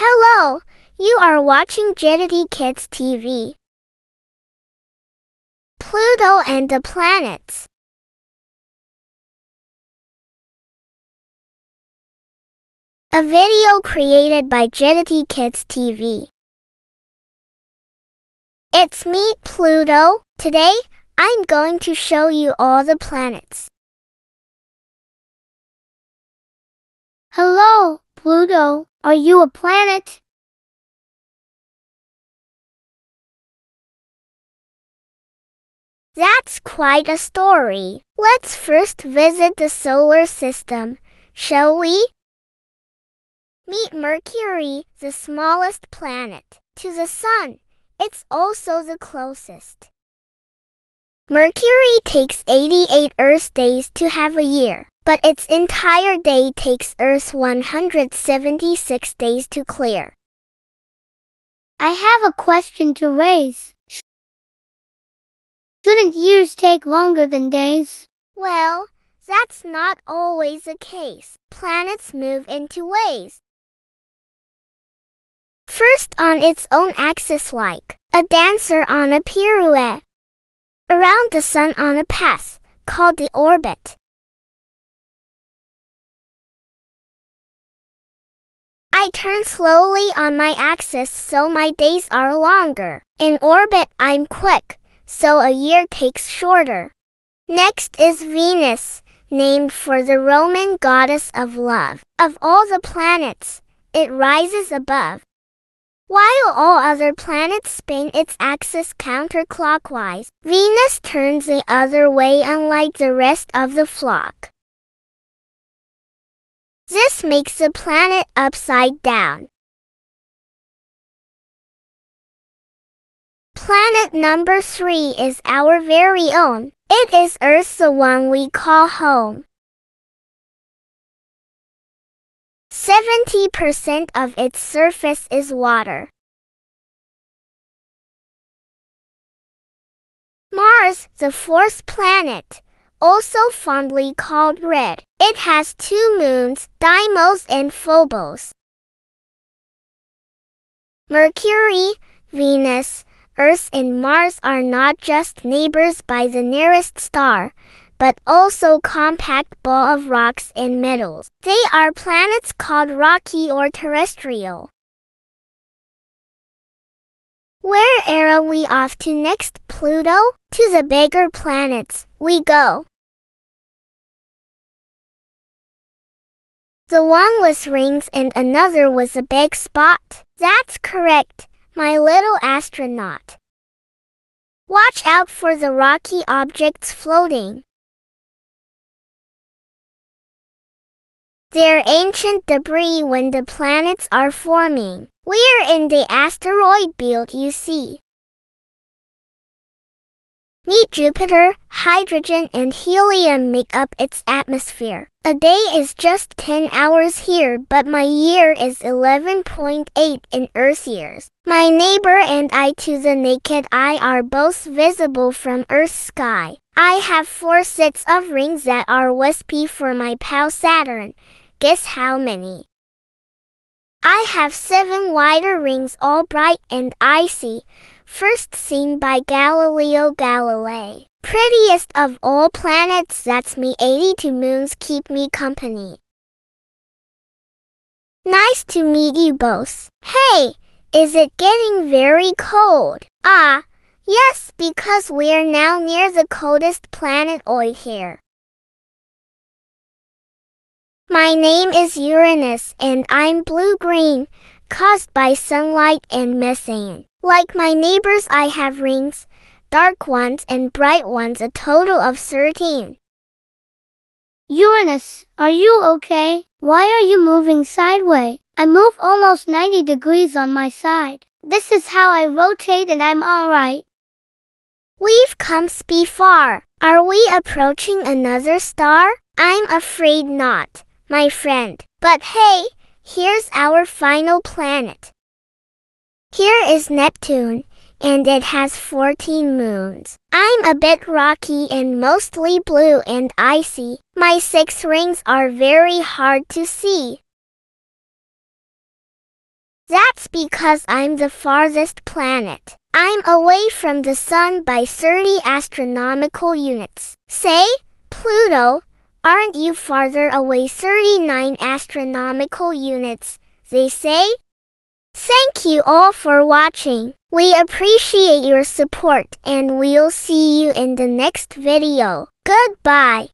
Hello, you are watching Jetity Kids TV. Pluto and the planets. A video created by Jetity Kids TV. It's me, Pluto. Today, I'm going to show you all the planets. Hello, Pluto. Are you a planet? That's quite a story. Let's first visit the solar system, shall we? Meet Mercury, the smallest planet. To the Sun, it's also the closest. Mercury takes 88 Earth days to have a year, but its entire day takes Earth 176 days to clear. I have a question to raise. Shouldn't years take longer than days? Well, that's not always the case. Planets move in two ways. First on its own axis like a dancer on a pirouette. Around the sun on a path, called the orbit. I turn slowly on my axis so my days are longer. In orbit I'm quick, so a year takes shorter. Next is Venus, named for the Roman goddess of love. Of all the planets, it rises above. While all other planets spin its axis counterclockwise, Venus turns the other way unlike the rest of the flock. This makes the planet upside down. Planet number three is our very own. It is Earth, the one we call home. 70% of its surface is water. Mars, the fourth planet, also fondly called red. It has two moons, Deimos and Phobos. Mercury, Venus, Earth and Mars are not just neighbors by the nearest star, but also compact ball of rocks and metals. They are planets called rocky or terrestrial. Where are we off to next, Pluto? To the bigger planets, we go. The one with rings and another with a big spot. That's correct my little astronaut. Watch out for the rocky objects floating. They're ancient debris when the planets are forming. We're in the asteroid belt you see. Meet Jupiter, hydrogen and helium make up its atmosphere. A day is just 10 hours here, but my year is 11.8 in Earth years. My neighbor and I to the naked eye are both visible from Earth's sky. I have four sets of rings that are wispy for my pal Saturn. Guess how many? I have seven wider rings all bright and icy first seen by Galileo Galilei. Prettiest of all planets that's me 82 moons keep me company. Nice to meet you both. Hey, is it getting very cold? Ah, yes, because we're now near the coldest planetoid here. My name is Uranus and I'm blue-green, caused by sunlight and methane. Like my neighbors I have rings, dark ones and bright ones a total of 13. Uranus, are you okay? Why are you moving sideways? I move almost 90 degrees on my side. This is how I rotate and I'm alright. We've come spe far. Are we approaching another star? I'm afraid not, my friend. But hey, here's our final planet. Here is Neptune, and it has 14 moons. I'm a bit rocky and mostly blue and icy. My six rings are very hard to see. That's because I'm the farthest planet. I'm away from the sun by 30 astronomical units. Say, Pluto, aren't you farther away 39 astronomical units, they say? Thank you all for watching. We appreciate your support and we'll see you in the next video. Goodbye.